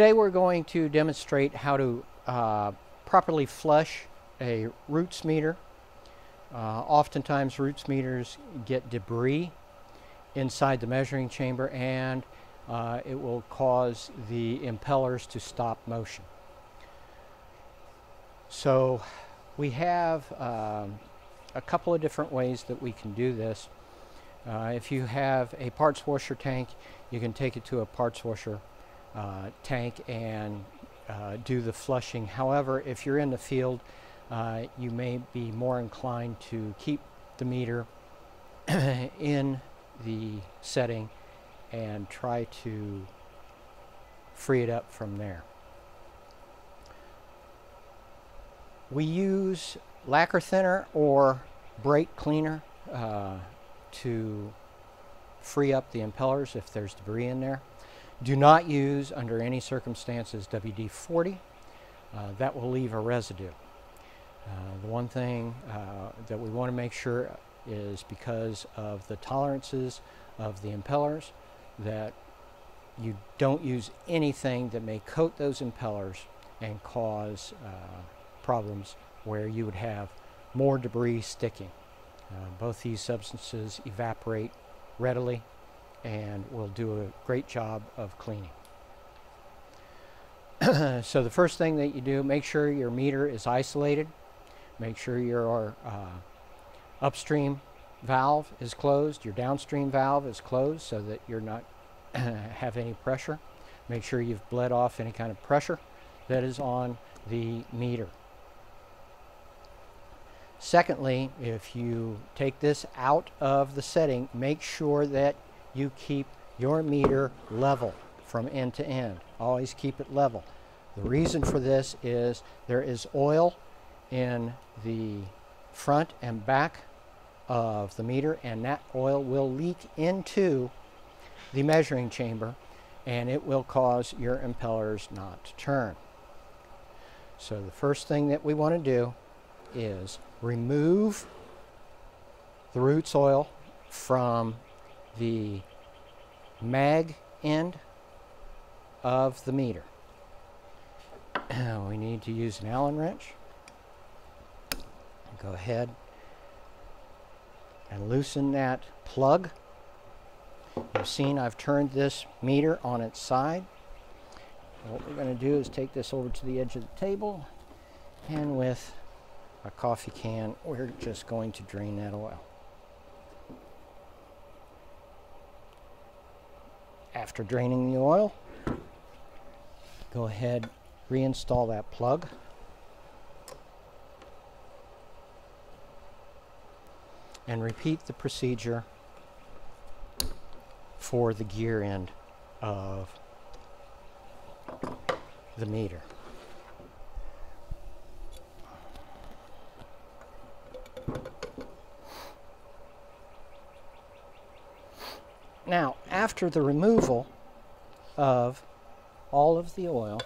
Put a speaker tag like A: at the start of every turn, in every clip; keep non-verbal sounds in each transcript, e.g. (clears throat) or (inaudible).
A: Today we're going to demonstrate how to uh, properly flush a roots meter. Uh, oftentimes roots meters get debris inside the measuring chamber and uh, it will cause the impellers to stop motion. So we have um, a couple of different ways that we can do this. Uh, if you have a parts washer tank, you can take it to a parts washer uh, tank and uh, do the flushing. However, if you're in the field, uh, you may be more inclined to keep the meter (coughs) in the setting and try to free it up from there. We use lacquer thinner or brake cleaner uh, to free up the impellers if there's debris in there. Do not use, under any circumstances, WD-40. Uh, that will leave a residue. Uh, the one thing uh, that we want to make sure is because of the tolerances of the impellers that you don't use anything that may coat those impellers and cause uh, problems where you would have more debris sticking. Uh, both these substances evaporate readily and will do a great job of cleaning. (clears throat) so the first thing that you do, make sure your meter is isolated. Make sure your uh, upstream valve is closed, your downstream valve is closed so that you're not (clears throat) have any pressure. Make sure you've bled off any kind of pressure that is on the meter. Secondly, if you take this out of the setting, make sure that you keep your meter level from end to end. Always keep it level. The reason for this is there is oil in the front and back of the meter and that oil will leak into the measuring chamber and it will cause your impellers not to turn. So the first thing that we want to do is remove the roots oil from the mag end of the meter. (clears throat) we need to use an Allen wrench. Go ahead and loosen that plug. You've seen I've turned this meter on its side. What we're going to do is take this over to the edge of the table and with a coffee can, we're just going to drain that oil. After draining the oil, go ahead, reinstall that plug. And repeat the procedure for the gear end of the meter. Now, after the removal of all of the oil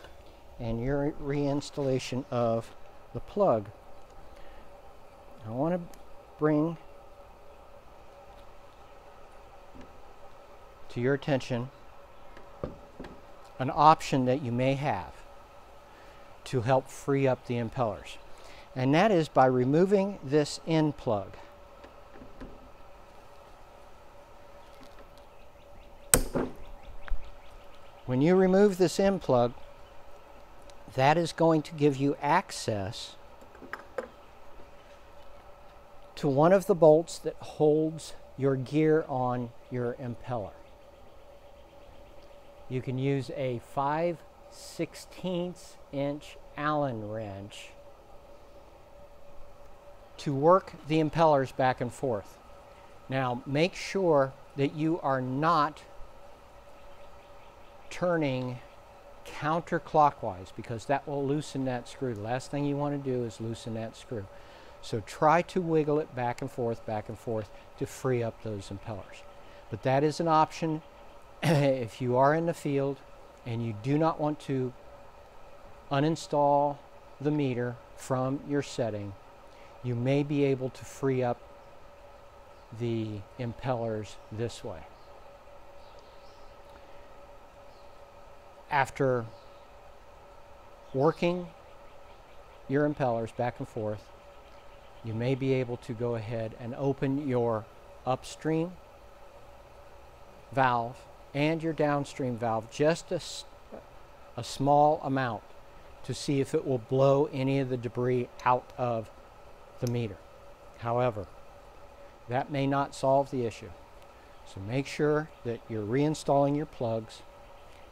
A: and your reinstallation of the plug, I want to bring to your attention an option that you may have to help free up the impellers. And that is by removing this end plug. When you remove this end plug, that is going to give you access to one of the bolts that holds your gear on your impeller. You can use a 5 16 inch Allen wrench to work the impellers back and forth. Now make sure that you are not turning counterclockwise because that will loosen that screw. The last thing you want to do is loosen that screw. So try to wiggle it back and forth, back and forth to free up those impellers. But that is an option (clears throat) if you are in the field and you do not want to uninstall the meter from your setting, you may be able to free up the impellers this way. After working your impellers back and forth, you may be able to go ahead and open your upstream valve and your downstream valve just a, a small amount to see if it will blow any of the debris out of the meter. However, that may not solve the issue. So make sure that you're reinstalling your plugs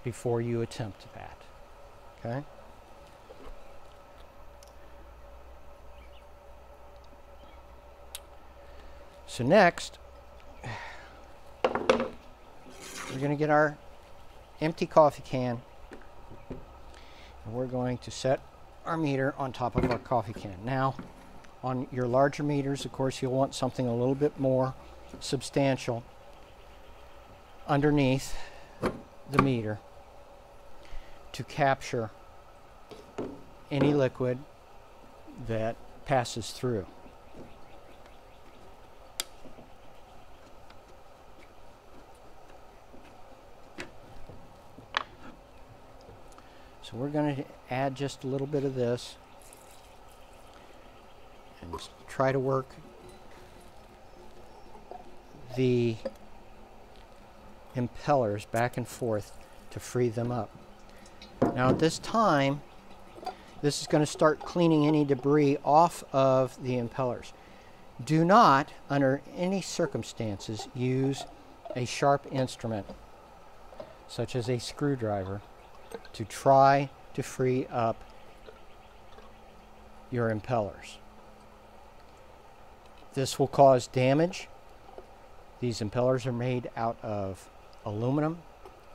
A: before you attempt that. Okay? So next, we're going to get our empty coffee can and we're going to set our meter on top of our coffee can. Now, on your larger meters, of course, you'll want something a little bit more substantial underneath the meter to capture any liquid that passes through. So we're going to add just a little bit of this and try to work the impellers back and forth to free them up. Now at this time, this is going to start cleaning any debris off of the impellers. Do not, under any circumstances, use a sharp instrument, such as a screwdriver, to try to free up your impellers. This will cause damage. These impellers are made out of aluminum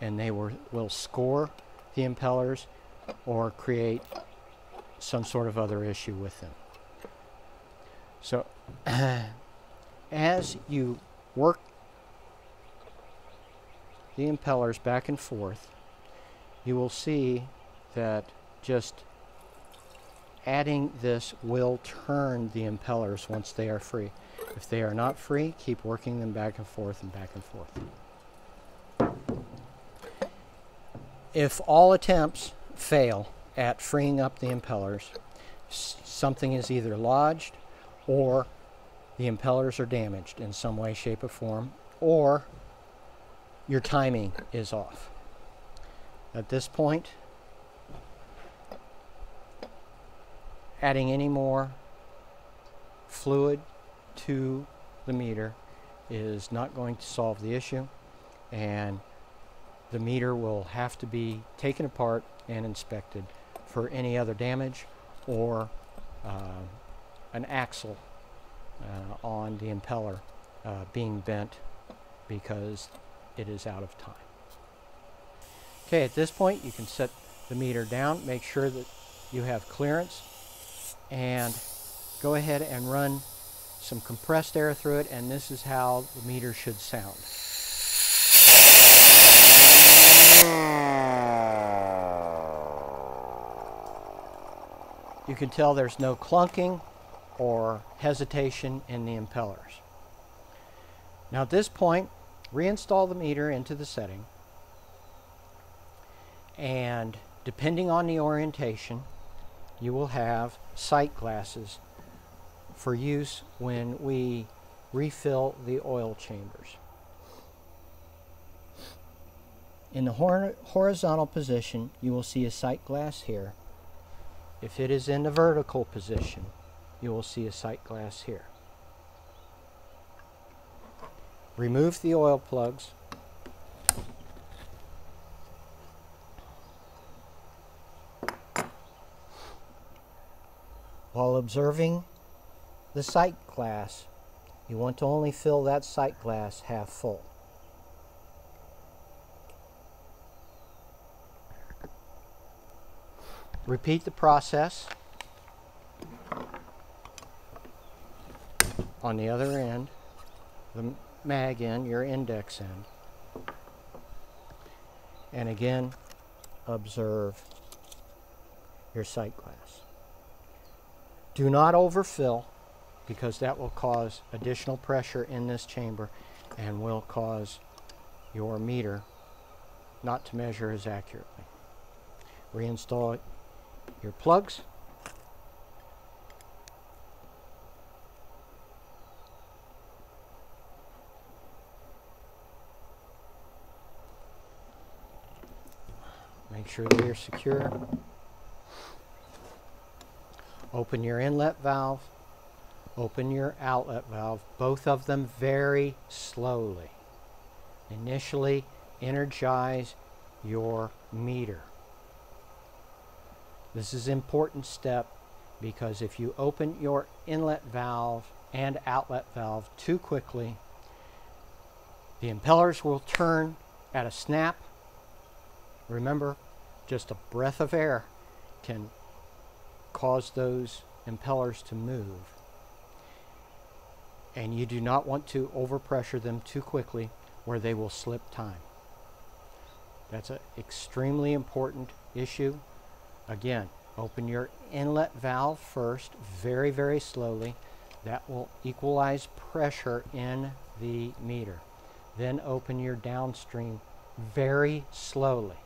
A: and they will, will score the impellers or create some sort of other issue with them. So (clears throat) as you work the impellers back and forth, you will see that just adding this will turn the impellers once they are free. If they are not free, keep working them back and forth and back and forth. If all attempts fail at freeing up the impellers, something is either lodged or the impellers are damaged in some way, shape, or form, or your timing is off. At this point, adding any more fluid to the meter is not going to solve the issue and the meter will have to be taken apart and inspected for any other damage or uh, an axle uh, on the impeller uh, being bent because it is out of time. Okay, at this point you can set the meter down, make sure that you have clearance, and go ahead and run some compressed air through it, and this is how the meter should sound. You can tell there's no clunking or hesitation in the impellers. Now at this point, reinstall the meter into the setting and depending on the orientation you will have sight glasses for use when we refill the oil chambers. In the hor horizontal position, you will see a sight glass here. If it is in the vertical position, you will see a sight glass here. Remove the oil plugs While observing the sight glass, you want to only fill that sight glass half full. Repeat the process on the other end, the mag end, your index end. And again, observe your sight glass. Do not overfill because that will cause additional pressure in this chamber and will cause your meter not to measure as accurately. Reinstall your plugs. Make sure they are secure. Open your inlet valve. Open your outlet valve. Both of them very slowly. Initially, energize your meter. This is an important step because if you open your inlet valve and outlet valve too quickly, the impellers will turn at a snap. Remember, just a breath of air can cause those impellers to move. And you do not want to overpressure them too quickly where they will slip time. That's an extremely important issue. Again, open your inlet valve first, very, very slowly. That will equalize pressure in the meter. Then open your downstream very slowly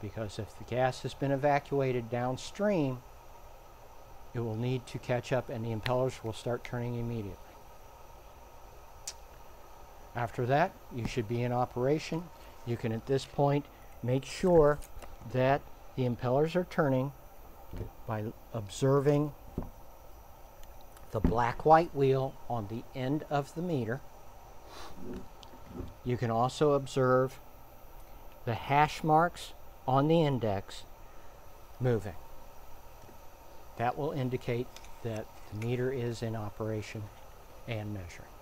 A: because if the gas has been evacuated downstream, it will need to catch up and the impellers will start turning immediately. After that, you should be in operation. You can at this point make sure that the impellers are turning by observing the black-white wheel on the end of the meter. You can also observe the hash marks on the index moving. That will indicate that the meter is in operation and measuring.